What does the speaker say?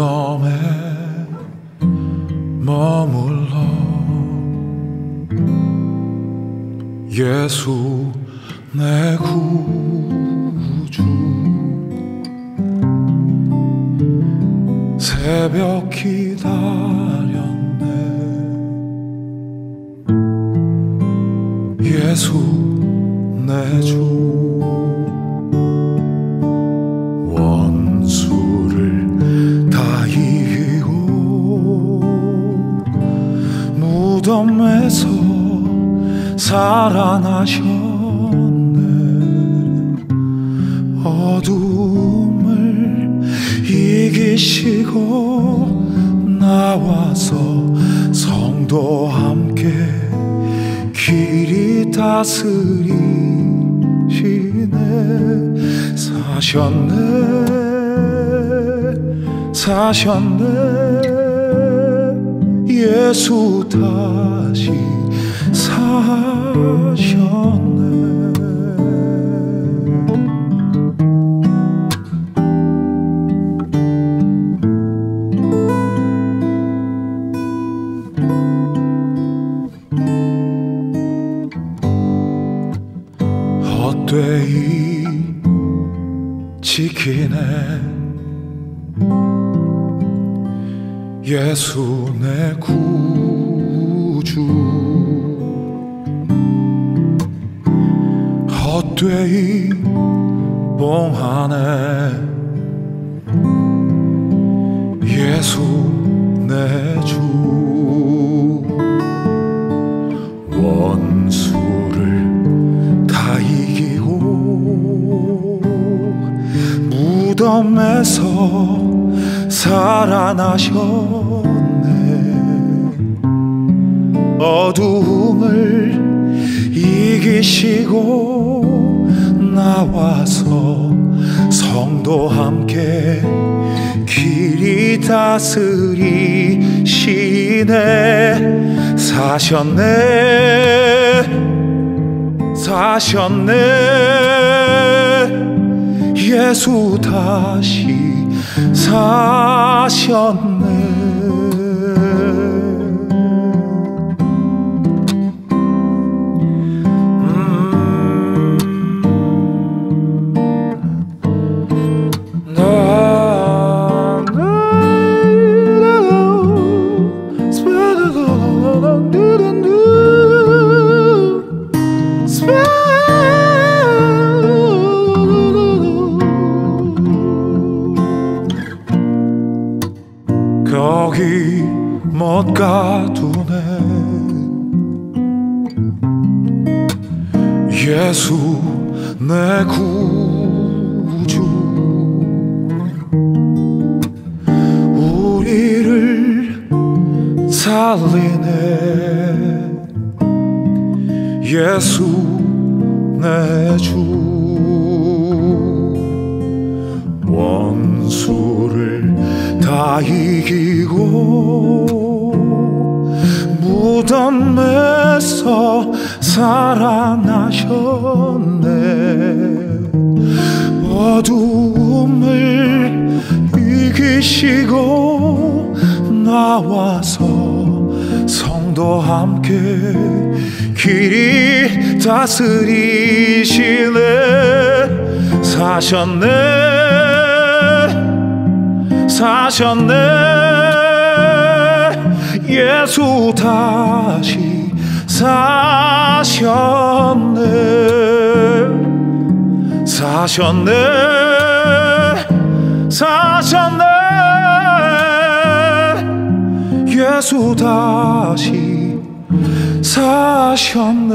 섬에 머물러 예수 내 구주. 새벽 기다렸네. 예수 내주. 무덤에서 살아나셨네. 어둠을 이기시고 나와서 성도 함께 길이 다스리시네. 사셨네. 사셨네 예수 다시 사셨네. 헛되이 지키네 예수 내 구주. 헛되이 봉하네 예수 내 주. 원수를 다 이기고 무덤에서 살아나셨네. 어둠을 이기시고 나와서 성도 함께 길이 다스리시네. 사셨네. 사셨네. 예수 다시 사셨네 못 가두네. 예수 내 구주. 우리를 살리네. 예수 내주. 원수를 다 이기고 무덤에서 살아나셨네. 어둠을 이기시고 나와서 성도 함께 길이 다스리시네 사셨네. 사셨네. 예수 다시 사셨네. 사셨네. 사셨네. 예수 다시 사셨네